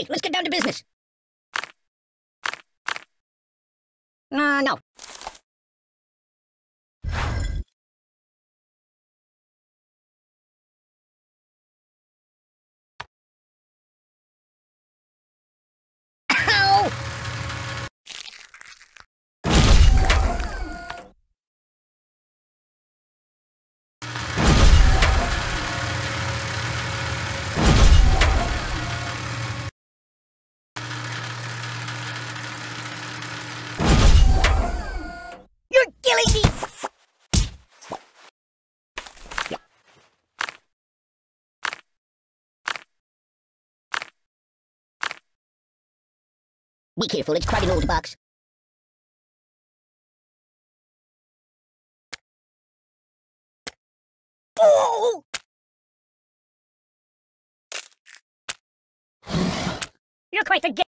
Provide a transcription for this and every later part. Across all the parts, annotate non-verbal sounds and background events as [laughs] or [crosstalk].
Okay, let's get down to business. Uh, no. Ow! You're killing me! Be careful, it's quite an old box. Oh! You're quite the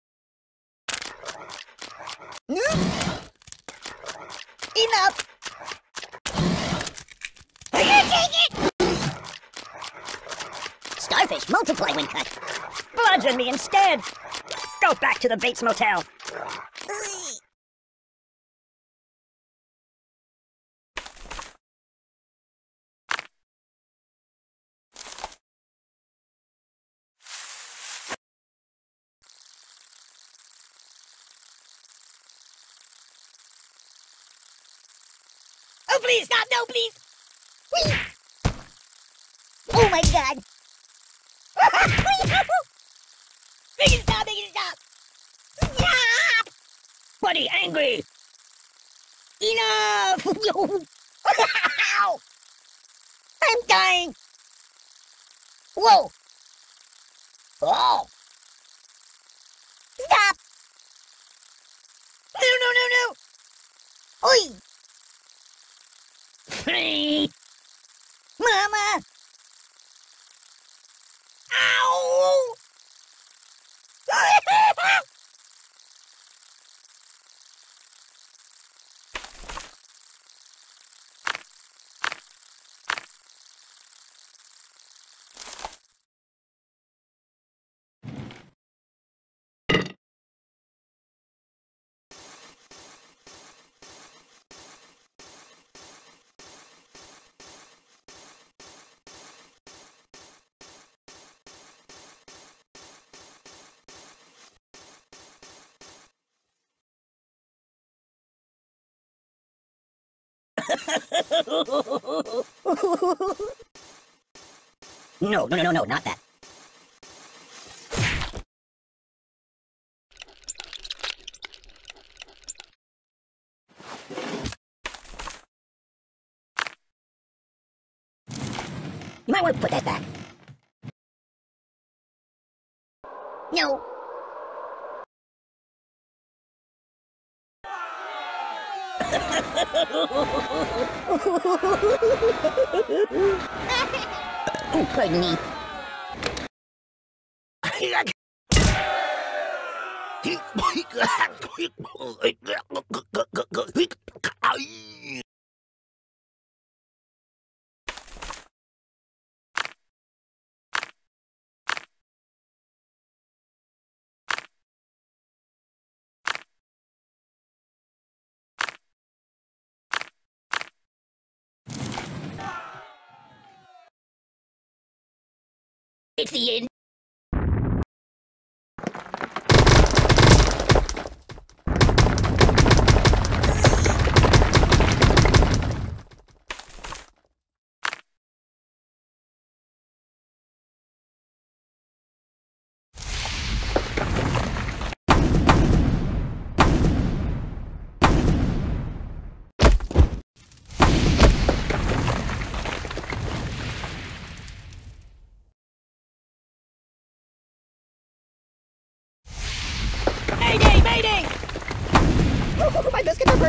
hmm? Enough! Starfish multiply when cut. Bludgeon me instead! Go back to the Bates Motel. Oh, please, stop! No, please! Whee! Oh my god! [laughs] it stop! Stop! Stop! Buddy, angry! Enough! [laughs] I'm dying! Whoa! Oh! Stop! No, no, no, no! Oi! [laughs] Mama! Ow! [laughs] No, no, no, no, no, not that. You might want to put that back. No. [laughs] Oh, pardon me. It's the end.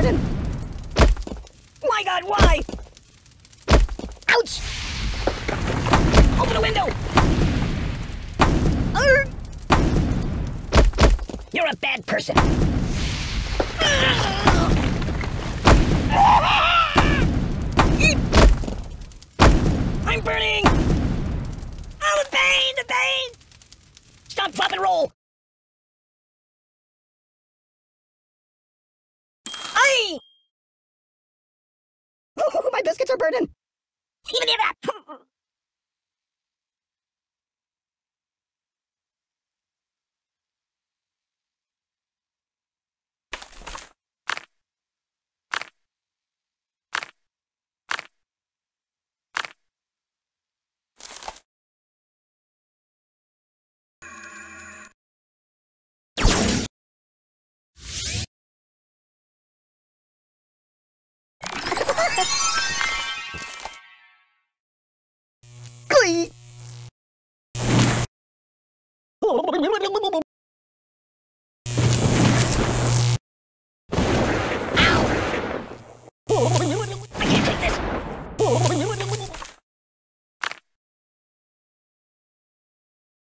Are burning! My god, why? Ouch! Open the window! Arr! You're a bad person. I'm burning! Oh, the pain! The pain! Stop, drop, and roll! My biscuits are burning. [laughs]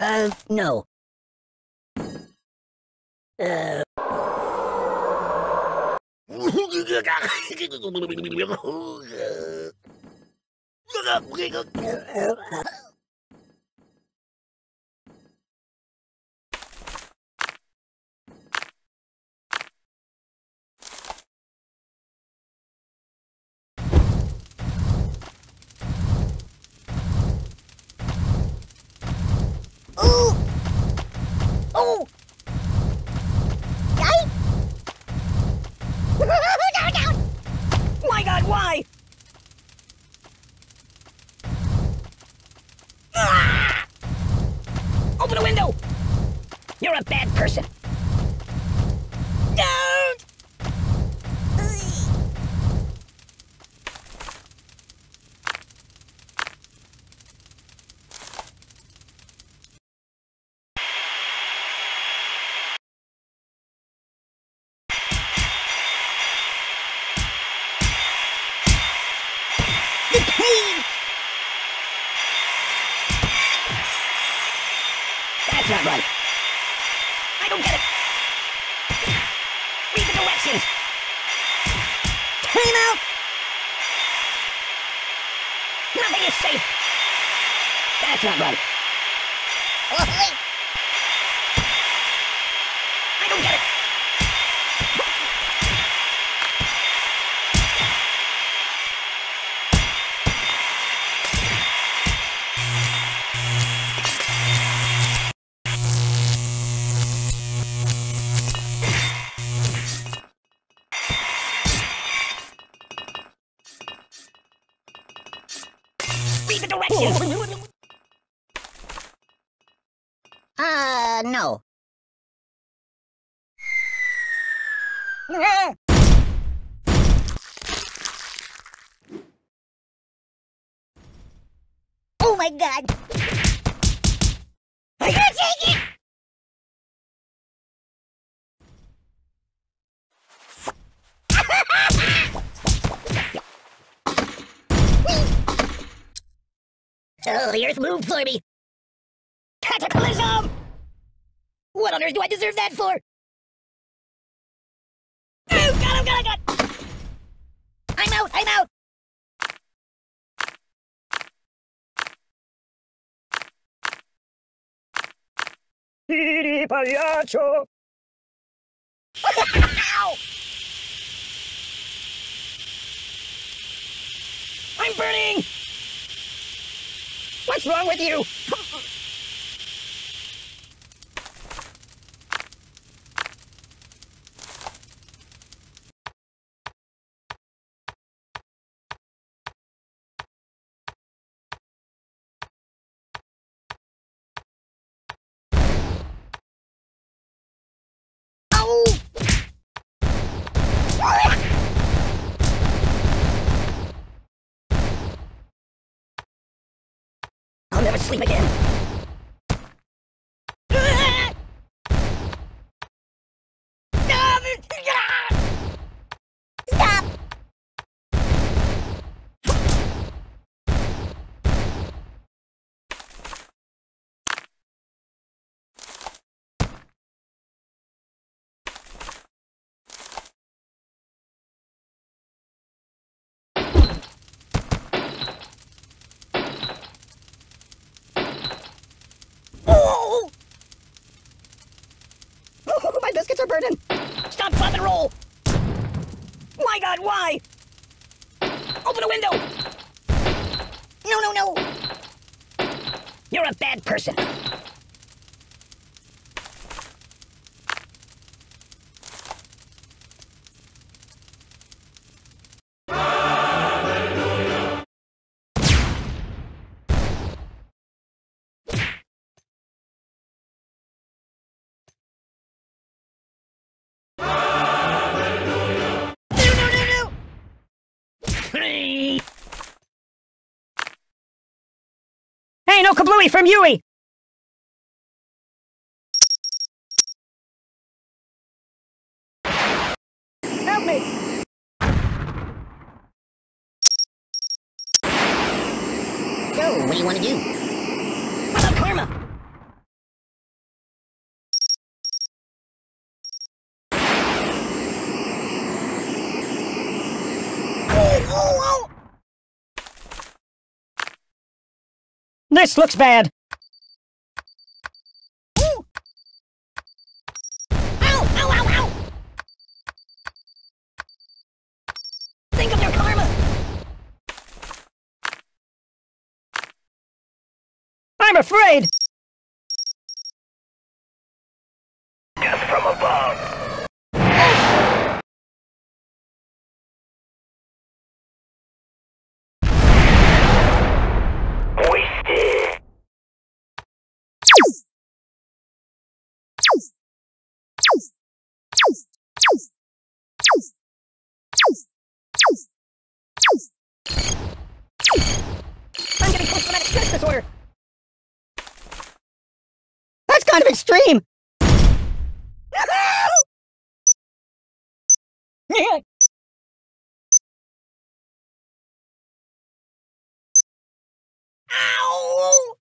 Uh, no. Uh. [laughs] Directions. Time out! Nothing is safe. That's not right. My god! I can't take it! [laughs] Oh, the earth moved for me! Cataclysm! What on earth do I deserve that for? Oh, God, oh, God, oh, God! I'm out, I'm out! Pagliaccio! I'm burning! What's wrong with you? Ow! I'll never sleep again. Stop it! Stop! Oh! Are burning! Stop, flop, and roll! My God, why? Open a window! No, no, no! You're a bad person. Hey, no kablooey from Yui! Help me! So, what do you want to do? What about karma? Oh, oh, oh! This looks bad. Ow, ow, ow, ow! Think of your karma! I'm afraid! Death from above. kind of extreme! [laughs] Ow!